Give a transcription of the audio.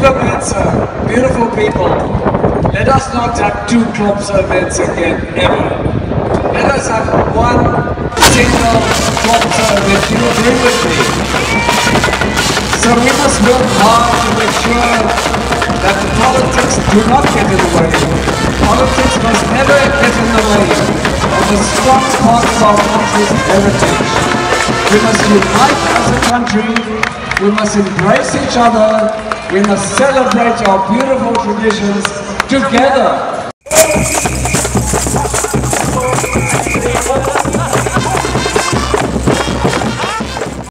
Silvermancer, beautiful people, let us not have two Klopse again, ever. Let us have one single Klopse event. You agree with me? So we must work hard to make sure that the politics do not get in the way. Politics must never get in the way of the strong part of our country's heritage. We must unite as a country. We must embrace each other. We must celebrate our beautiful traditions together.